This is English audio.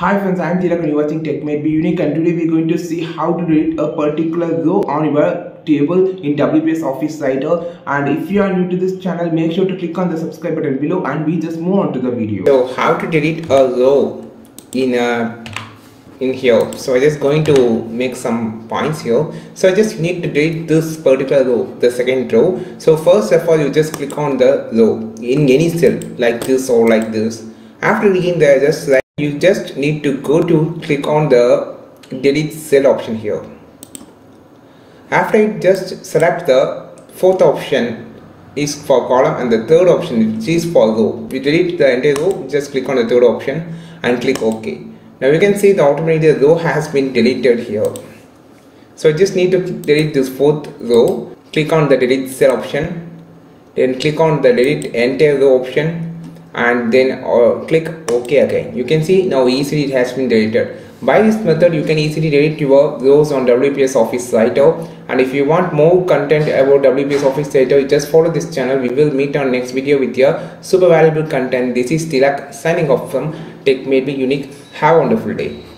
Hi friends, I am Tilak and you are watching Tech Made Me Unique and today we are going to see how to delete a particular row on your table in WPS Office Writer. And if you are new to this channel make sure to click on the subscribe button below and we just move on to the video. So how to delete a row in a in here. So I just going to make some points here. So I just need to delete this particular row the second row. So first of all you just click on the row in any cell like this or like this. After clicking there just like you just need to go to click on the delete cell option here. After you just select the fourth option is for column and the third option which is for row. We delete the entire row just click on the third option and click ok. Now you can see the automatically row has been deleted here. So I just need to delete this fourth row. Click on the delete cell option. Then click on the delete entire row option and then uh, click ok again. You can see now easily it has been deleted. By this method you can easily delete your rows on WPS Office Writer and if you want more content about WPS Office Writer just follow this channel. We will meet on next video with your super valuable content. This is Tilak signing off from Tech Made Me Unique. Have a wonderful day